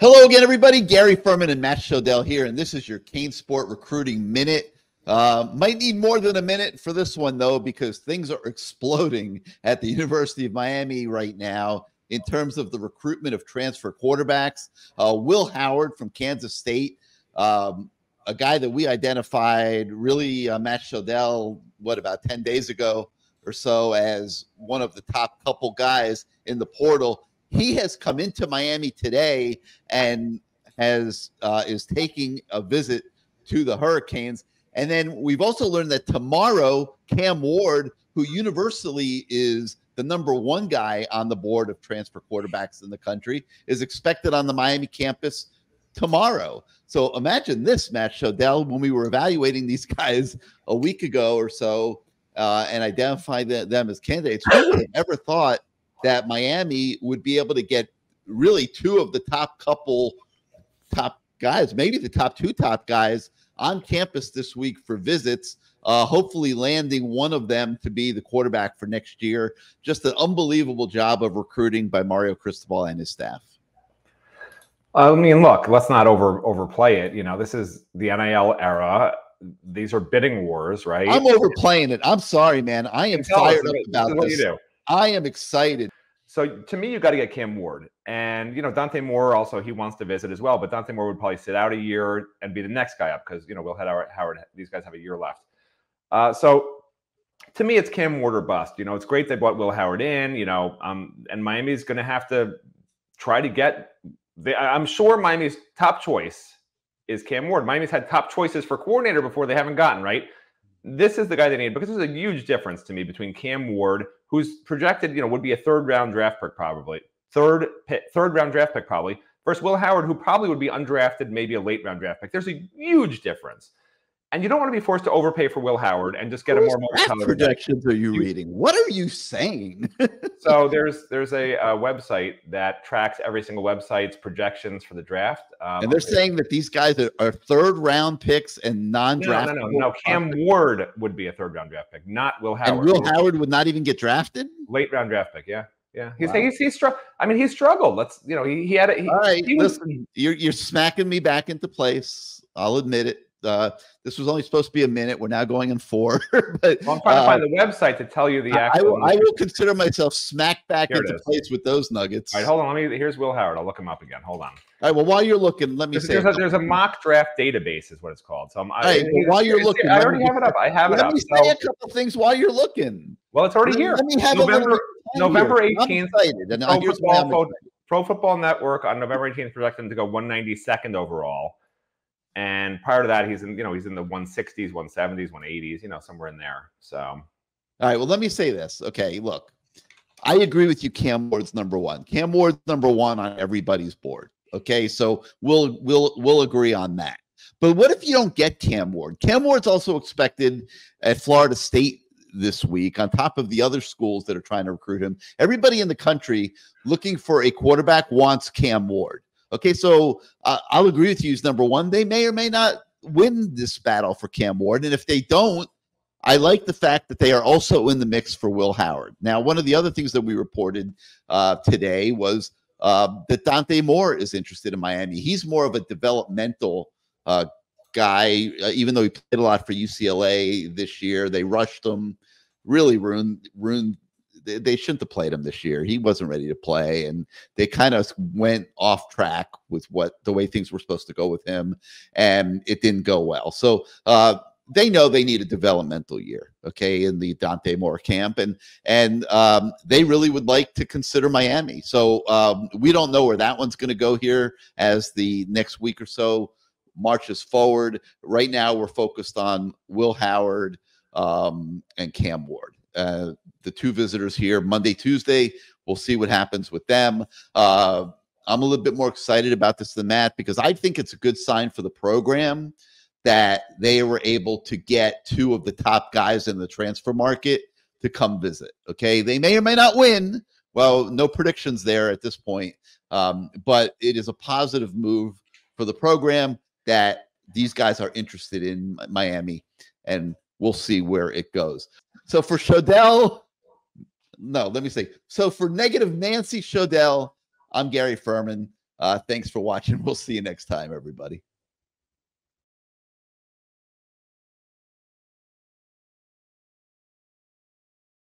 Hello again, everybody. Gary Ferman and Matt Shodell here, and this is your CaneSport Recruiting Minute. Uh, might need more than a minute for this one, though, because things are exploding at the University of Miami right now in terms of the recruitment of transfer quarterbacks. Uh, Will Howard from Kansas State, um, a guy that we identified really, uh, Matt Shodell, what, about 10 days ago or so, as one of the top couple guys in the portal he has come into Miami today and has uh, is taking a visit to the Hurricanes. And then we've also learned that tomorrow, Cam Ward, who universally is the number one guy on the board of transfer quarterbacks in the country, is expected on the Miami campus tomorrow. So imagine this, Matt Shodell, when we were evaluating these guys a week ago or so uh, and identified them as candidates, who would have ever thought that Miami would be able to get really two of the top couple top guys, maybe the top two top guys on campus this week for visits. Uh, hopefully, landing one of them to be the quarterback for next year. Just an unbelievable job of recruiting by Mario Cristobal and his staff. I mean, look, let's not over overplay it. You know, this is the NIL era. These are bidding wars, right? I'm overplaying it. I'm sorry, man. I am fired up about this. I am excited. So to me, you got to get Cam Ward, and you know Dante Moore also he wants to visit as well, but Dante Moore would probably sit out a year and be the next guy up because you know Will Howard, Howard these guys have a year left. Uh, so to me, it's Cam Ward or bust. You know, it's great they brought Will Howard in. You know, um, and Miami's going to have to try to get. The, I'm sure Miami's top choice is Cam Ward. Miami's had top choices for coordinator before they haven't gotten right. This is the guy they need because there's a huge difference to me between Cam Ward who's projected, you know, would be a third round draft pick probably, third pick, third round draft pick probably, versus Will Howard, who probably would be undrafted, maybe a late round draft pick. There's a huge difference. And you don't want to be forced to overpay for Will Howard and just get a more projections are you, reading? What are you saying? so there's there's a, website that tracks every single website's projections for the draft. Um, and they're saying that these guys are, are, third round picks and non-draft. No, no, no, no. Cam Ward would be a third round draft pick, not Will Howard. And Will Howard would not even get drafted. Late round draft pick, yeah. Yeah, he's wow. he's, he's struggled. I mean, he struggled. Let's you know he, he had it. All right, he listen, was, you're you're smacking me back into place. I'll admit it. Uh, this was only supposed to be a minute. We're now going in four. but well, I'm trying uh, to find the website to tell you the actual. I will, I will consider myself smacked back into place with those nuggets. All right, hold on. Let me. Here's Will Howard. I'll look him up again. Hold on. All right. Well, while you're looking, let me there's, say there's a, there's a, mock draft database, is what it's called. So I'm. All right, well, while you're looking, I already have it up. I have let it up. Let me say so, a couple things while you're looking. Well, it's already let, here. Let me have November November 18th. And Pro, football, Pro Football Network on November 18th projected to go 192nd overall. And prior to that, he's in, you know, he's in the 160s, 170s, 180s, you know, somewhere in there. So, all right. Well, let me say this. Okay. Look, I agree with you. Cam Ward's number one. Cam Ward's number one on everybody's board. Okay. So we'll, we'll, we'll agree on that. But what if you don't get Cam Ward? Cam Ward's also expected at Florida State this week, on top of the other schools that are trying to recruit him. Everybody in the country looking for a quarterback wants Cam Ward. Okay, so uh, I'll agree with you. Is number one, they may or may not win this battle for Cam Ward, and if they don't, I like the fact that they are also in the mix for Will Howard. Now, one of the other things that we reported uh, today was uh, that Dante Moore is interested in Miami. He's more of a developmental uh, guy, uh, even though he played a lot for UCLA this year. They rushed him, really ruined ruined they, shouldn't have played him this year. He wasn't ready to play, and they kind of went off track with what the way things were supposed to go with him, and it didn't go well. So uh, they know they need a developmental year, okay, in the Dante Moore camp, and and um, they really would like to consider Miami. So um, we don't know where that one's going to go here as the next week or so marches forward. Right now, we're focused on Will Howard um, and Cam Ward. Uh, the two visitors here Monday, Tuesday. We'll see what happens with them. Uh, I'm a little bit more excited about this than Matt because I think it's a good sign for the program that they were able to get two of the top guys in the transfer market to come visit. Okay. They may or may not win. Well, no predictions there at this point. Um, but it is a positive move for the program that these guys are interested in Miami, and we'll see where it goes. So for Shodell, no, let me say. So for negative Nancy Shodell, I'm Gary Ferman. Uh, thanks for watching. We'll see you next time, everybody.